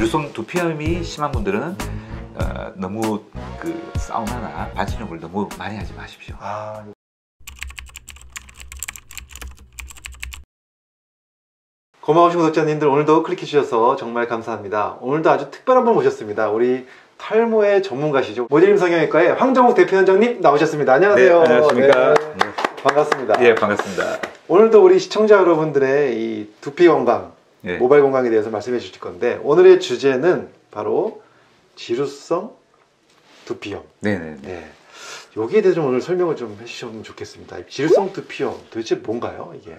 지루성 두피염이 심한 분들은 어, 너무 그 사우나나 반신욕을 너무 많이 하지 마십시오. 아, 고마우신 구독자님들 오늘도 클릭해 주셔서 정말 감사합니다. 오늘도 아주 특별한 분 모셨습니다. 우리 탈모의 전문가시죠. 모델님 성형외과의 황정욱 대표원장님 나오셨습니다. 안녕하세요. 네, 안녕하십니까. 네, 반갑습니다. 예, 반갑습니다. 오늘도 우리 시청자 여러분들의 이 두피 건강, 예. 모발 건강에 대해서 말씀해 주실 건데 오늘의 주제는 바로 지루성 두피염. 네네. 네. 여기에 대해서 좀 오늘 설명을 좀 해주셨으면 좋겠습니다. 이 지루성 두피염 도대체 뭔가요, 이게?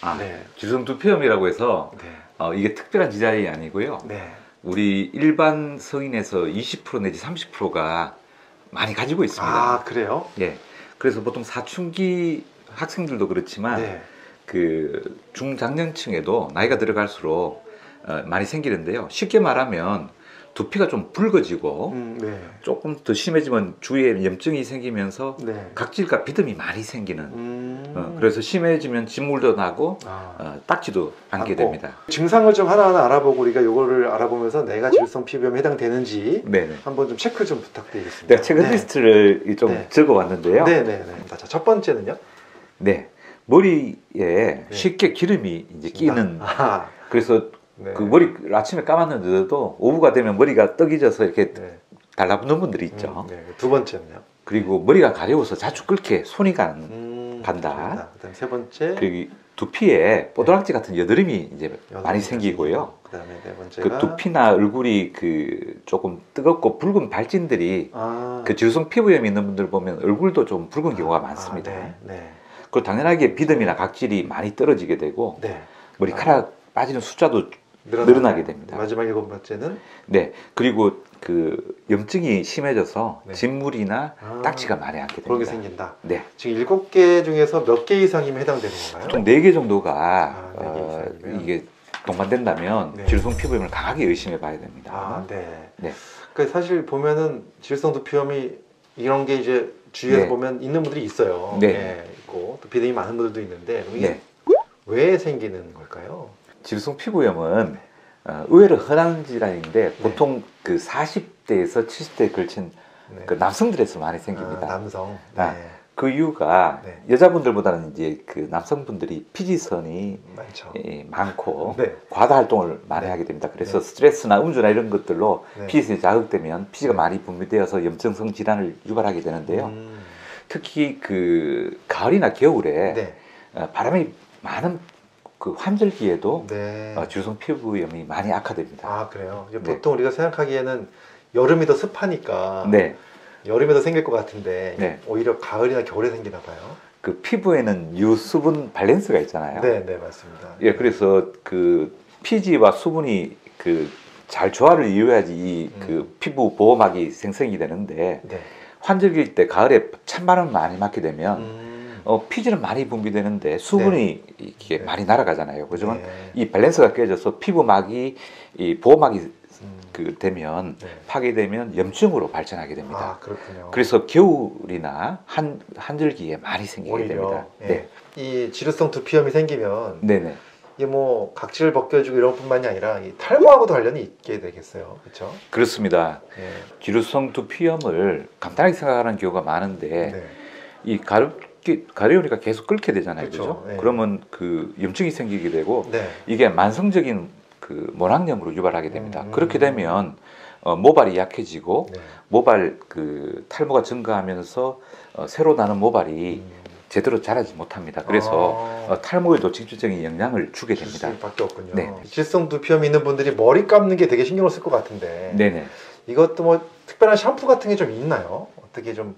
아, 네. 지루성 두피염이라고 해서 네. 어, 이게 특별한 디자인이 아니고요. 네. 우리 일반 성인에서 20% 내지 30%가 많이 가지고 있습니다. 아, 그래요? 예. 그래서 보통 사춘기 학생들도 그렇지만 네. 그 중장년층에도 나이가 들어갈수록 어, 많이 생기는데요. 쉽게 말하면 두피가 좀 붉어지고 음, 네. 조금 더 심해지면 주위에 염증이 생기면서 네. 각질과 비듬이 많이 생기는 음. 어, 그래서 심해지면 진물도 나고 아. 어, 딱지도 않게 않고. 됩니다. 증상을 좀 하나하나 알아보고 우리가 이거를 알아보면서 내가 지루성 피부염에 해당되는지 네네. 한번 좀 체크 좀 부탁드리겠습니다. 내가 체크리스트를 좀 네. 적어 왔는데요. 네, 네, 네. 자, 첫 번째는요. 네. 머리에 쉽게 기름이 이제 끼는 아, 그래서 네. 그 머리 아침에 감았는데도 오후가 되면 머리가 떡이져서 이렇게 네. 달라붙는 분들이 있죠. 음, 네. 두 번째는요. 그리고 머리가 가려워서 자주 끓게 손이 가는 음, 간다. 그다음 세 번째. 그리고 두피에 뽀드락지 같은 여드름이 이제 많이 생기고요. 그다음에 네 번째가 그 두피나 얼굴이 그 조금 뜨겁고 붉은 발진들이 아, 그 지루성 피부염이 있는 분들 보면 얼굴도 좀 붉은 경우가 많습니다. 아, 네, 네, 그리고 당연하게 비듬이나 각질이 많이 떨어지게 되고 네. 머리카락 빠지는 숫자도 늘어나요. 늘어나 게 됩니다. 마지막 일곱 번째는 네. 그리고 그 염증이 심해져서 네. 진물이나 아, 딱지가 많이 앉게 그런 게 됩니다. 생긴다. 네. 지금 일곱 개 중에서 몇 개 이상이면 해당되는 건가요? 보통 4개 정도가 아, 네개 어. 이게 동반된다면 네. 지루성 피부염을 강하게 의심해 봐야 됩니다. 아, 네. 네. 그 사실 보면은 질성 두피염이 이런 게 이제 주위에서 네. 보면 있는 분들이 있어요. 네. 있고 또 비듬이 많은 분들도 있는데 이게 네. 왜 생기는 걸까요? 지루성 피부염은 어, 의외로 흔한 질환인데 네. 보통 그 40대에서 70대에 걸친 네. 그 남성들에서 많이 생깁니다. 아, 남성. 아, 네. 그 이유가 네. 여자분들보다는 이제 그 남성분들이 피지선이 많죠. 예, 많고 네. 과다 활동을 많이 네. 하게 됩니다. 그래서 네. 스트레스나 음주나 이런 것들로 네. 피지선이 자극되면 피지가 네. 많이 분비되어서 염증성 질환을 유발하게 되는데요. 음, 특히 그 가을이나 겨울에 네. 어, 바람이 많은 그 환절기에도 네. 어, 지루성 피부염이 많이 악화됩니다. 아 그래요. 보통 우리가 생각하기에는 여름이 더 습하니까 네, 여름에 더 생길 것 같은데 네. 오히려 가을이나 겨울에 생기나 봐요. 그 피부에는 유 수분 밸런스가 있잖아요. 네, 네 맞습니다. 예, 그래서 그 피지와 수분이 그 잘 조화를 이루어야지 이 음. 그 피부 보호막이 생성이 되는데 네. 환절기일 때 가을에 찬바람 많이 맞게 되면 음, 어, 피지는 많이 분비되는데 수분이 이렇게 네. 많이 날아가잖아요. 그러면 네. 이 밸런스가 깨져서 피부막이 이 보호막이 음, 그 되면 네. 파괴되면 염증으로 발전하게 됩니다. 아 그렇군요. 그래서 겨울이나 한 한절기에 많이 생기게 오히려 됩니다. 예. 네, 이 지루성 두피염이 생기면 네, 네. 이게 뭐 각질을 벗겨주고 이런 뿐만이 아니라 이 탈모하고도 관련이 있게 되겠어요. 그렇죠? 그렇습니다. 예. 기루성 두피염을 간단하게 생각하는 경우가 많은데 네. 이 가려 가려우니까 계속 끓게 되잖아요, 그렇죠. 그죠? 네. 그러면 그 염증이 생기게 되고 네. 이게 만성적인 그 모낭염으로 유발하게 됩니다. 음. 그렇게 되면 어, 모발이 약해지고 네. 모발 그 탈모가 증가하면서 어, 새로 나는 모발이 음. 제대로 자라지 못합니다. 그래서 아, 어, 탈모에도 직접적인 영향을 주게 줄 됩니다. 수밖에 없군요. 네. 질성 두피염이 있는 분들이 머리 감는 게 되게 신경을 쓸 것 같은데 네네. 이것도 뭐 특별한 샴푸 같은 게 좀 있나요? 어떻게 좀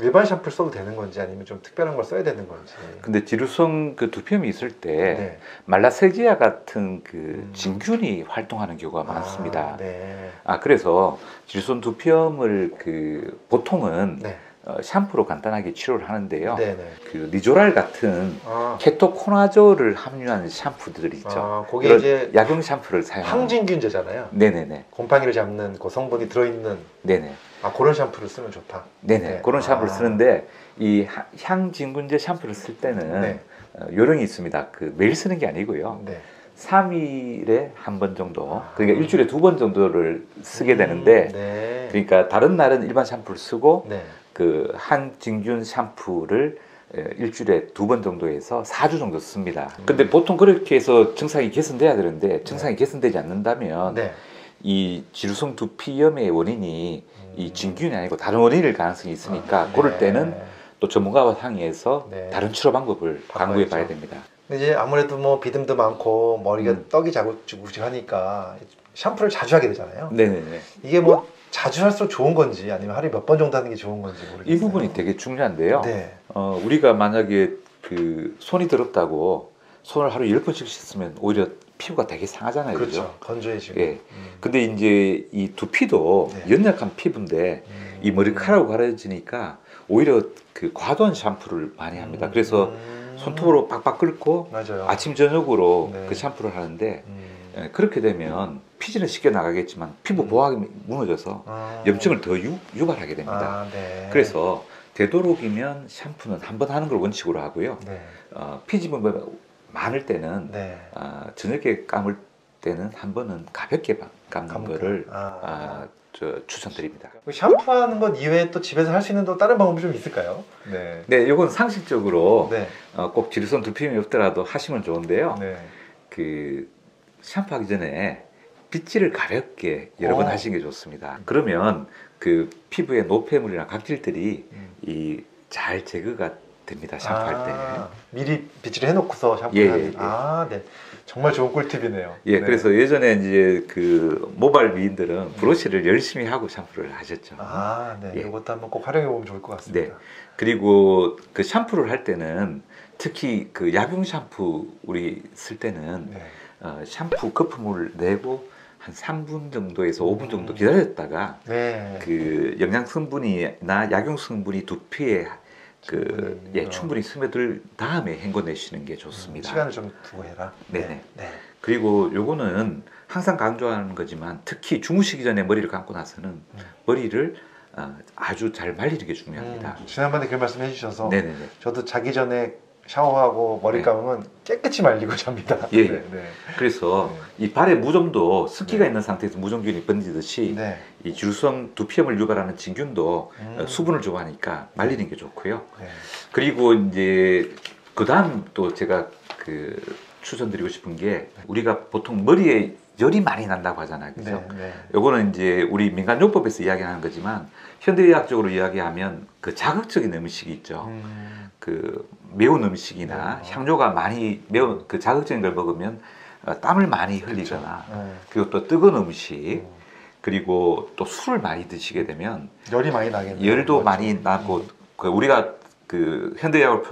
일반 샴푸를 써도 되는 건지 아니면 좀 특별한 걸 써야 되는 건지. 근데 지루성 그 두피염이 있을 때 네. 말라세지아 같은 그 음. 진균이 활동하는 경우가 많습니다. 아, 네. 아 그래서 지루성 두피염을 그 보통은 네. 어, 샴푸로 간단하게 치료를 하는데요. 네. 네. 그 리조랄 같은 아, 케토코나졸을 함유한 샴푸들 있죠. 아, 거기에 이런 이제 약용 샴푸를 사용하는. 항진균제잖아요. 네네네. 곰팡이를 잡는 그 성분이 들어있는 네네. 아 그런 샴푸를 쓰면 좋다. 네네. 네. 그런 샴푸를 아. 쓰는데 이 하- 향진균제 샴푸를 쓸 때는 네. 어, 요령이 있습니다. 그 매일 쓰는 게 아니고요. 네. 3일에 한 번 정도, 그러니까 일주일에 두 번 정도를 쓰게 되는데, 네. 그러니까 다른 날은 일반 샴푸를 쓰고 네. 그 한진균 샴푸를 에, 일주일에 두 번 정도 해서 4주 정도 씁니다. 근데 보통 그렇게 해서 증상이 개선돼야 되는데 증상이 개선되지 않는다면 네. 이 지루성 두피염의 원인이 이 진균이 아니고 다른 원인일 가능성이 있으니까 그럴 네. 때는 또 전문가와 상의해서 네. 다른 치료 방법을. 강구해 봐야 됩니다. 근데 이제 아무래도 뭐 비듬도 많고 머리가 음. 떡이 자국지국하니까 샴푸를 자주 하게 되잖아요. 네네네. 이게 뭐 자주 할수록 좋은 건지 아니면 하루에 몇 번 정도 하는 게 좋은 건지 모르겠어요. 이 부분이 되게 중요한데요. 네. 어, 우리가 만약에 그 손이 더럽다고 손을 하루 열 번씩 씻으면 오히려 피부가 되게 상하잖아요. 그죠? 그렇죠. 건조해지고. 예. 음. 근데 이제 이 두피도 네. 연약한 피부인데 음. 이 머리카락으로 가려지니까 오히려 그 과도한 샴푸를 많이 합니다. 음. 그래서 음. 손톱으로 빡빡 긁고 맞아요. 아침 저녁으로 네. 그 샴푸를 하는데 음. 예, 그렇게 되면 피지는 쉽게 나가겠지만 피부 음. 보호막이 무너져서 아. 염증을 더 유, 유발하게 됩니다. 아, 네. 그래서 되도록이면 샴푸는 한 번 하는 걸 원칙으로 하고요. 네. 어, 피지분이 많을 때는 네. 아, 저녁에 감을 때는 한 번은 가볍게 감- 감는 감금. 거를 아. 아, 저 추천드립니다. 그 샴푸하는 것 이외에 또 집에서 할 수 있는 또 다른 방법이 좀 있을까요? 네. 네, 이건 상식적으로 네. 어, 꼭 지루성 두피염이 없더라도 하시면 좋은데요. 네. 그 샴푸하기 전에 빗질을 가볍게 여러 번 어. 하시는 게 좋습니다. 그러면 그 피부의 노폐물이나 각질들이 음. 이잘 제거가 됩니다. 샴푸할 아, 미리 빗질을 해놓고서 샴푸를 예, 하는. 예, 예. 아, 네. 정말 좋은 꿀팁이네요. 때. 예, 네. 그래서 예전에 이제 그 모발 미인들은 브러쉬를 열심히 하고 샴푸를 하셨죠. 아, 네. 예. 이것도 한번 꼭 활용해 보면 좋을 것 같습니다. 그리고 그 샴푸를 할 때는 특히 그 약용 샴푸 우리 쓸 때는 네. 어, 샴푸 거품을 내고 한 3분 정도에서 5분 정도 음. 기다렸다가 네. 그 영양 성분이나 약용 성분이 두피에 그 충분히, 예, 어. 충분히 스며들 다음에 헹궈내시는 게 좋습니다. 시간을 좀 두고 해라. 네네. 네. 그리고 요거는 항상 강조하는 거지만 특히 주무시기 전에 머리를 감고 나서는 머리를 어, 아주 잘 말리는 게 중요합니다. 음, 지난번에 그 말씀 해주셔서 네네네. 저도 자기 전에 샤워하고 머리 네. 감으면 깨끗이 말리고 잡니다. 예. 네. 네. 그래서 이 발에 무좀도 습기가 네. 있는 상태에서 무좀균이 번지듯이 네. 이 주성 두피염을 유발하는 진균도 음. 어, 수분을 좋아하니까 말리는 게 좋고요. 네. 그리고 이제 그 다음 또 제가 그 추천드리고 싶은 게 우리가 보통 머리에 열이 많이 난다고 하잖아요. 그죠? 네. 네. 요거는 이제 우리 민간요법에서 이야기하는 거지만 현대의학적으로 이야기하면 그 자극적인 음식이 있죠. 음, 그 매운 음식이나 네. 향료가 많이 매운 그 자극적인 걸 먹으면 어, 땀을 많이 흘리거나 네. 그리고 또 뜨거운 음식 음. 그리고 또 술을 많이 드시게 되면 열이 많이 나겠네요. 열도 그렇죠. 많이 나고 그 우리가 그 현대의학을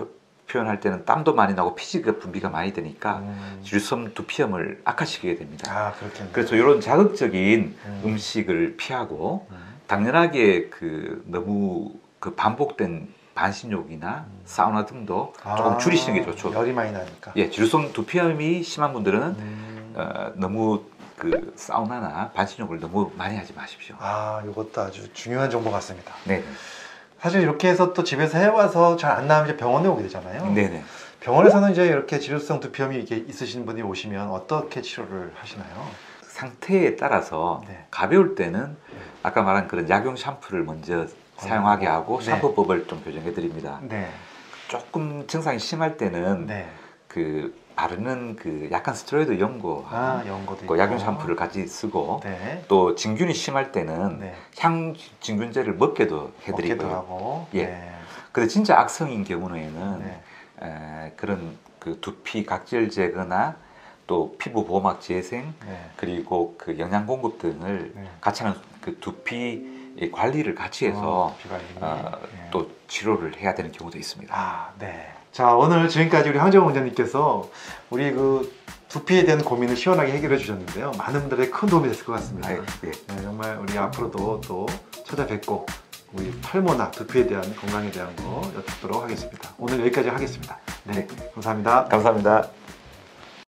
표- 표현할 때는 땀도 많이 나고 피지가 분비가 많이 되니까 음. 질섬 두피염을 악화시키게 됩니다. 아 그렇겠네요. 그래서 이런 자극적인 음. 음식을 피하고 음. 당연하게 그 너무 그 반복된 반신욕이나 음. 사우나 등도 아, 조금 줄이시는 게 좋죠. 열이 많이 나니까. 예, 질성 두피염이 심한 분들은 음. 어, 너무 그 사우나나 반신욕을 너무 많이 하지 마십시오. 아 이것도 아주 중요한 정보 같습니다. 네, 사실 이렇게 해서 또 집에서 해와서 잘 안 나면 이제 병원에 오게 되잖아요. 네, 네. 병원에서는 이제 이렇게 지루성 두피염이 이렇게 있으신 분이 오시면 어떻게 치료를 하시나요? 상태에 따라서 네. 가벼울 때는 아까 말한 그런 약용 샴푸를 먼저 사용하게 하고 네. 샴푸법을 좀 교정해 드립니다. 네. 조금 증상이 심할 때는 네. 그 바르는 그 약간 스테로이드 연고 아 연고도 그. 약용 샴푸를 같이 쓰고 네. 또 진균이 심할 때는 네. 향 진균제를 먹게도 해드리고요. 하고. 예. 네. 근데 진짜 악성인 경우에는 네. 에, 그런 그 두피 각질 제거나 또 피부 보호막 재생 네. 그리고 그 영양 공급 등을 네. 같이 하는 그 두피 의 관리를 같이 해서 어. 어, 네. 또 치료를 해야 되는 경우도 있습니다. 아, 네. 자, 오늘 지금까지 우리 황정원 원장님께서 우리 그 두피에 대한 고민을 시원하게 해결해 주셨는데요. 많은 분들의 큰 도움이 됐을 것 같습니다. 아, 예. 네, 정말 우리 앞으로도 또 찾아뵙고 우리 탈모나 두피에 대한 건강에 대한 거 여쭙도록 하겠습니다. 오늘 여기까지 하겠습니다. 네, 감사합니다. 감사합니다.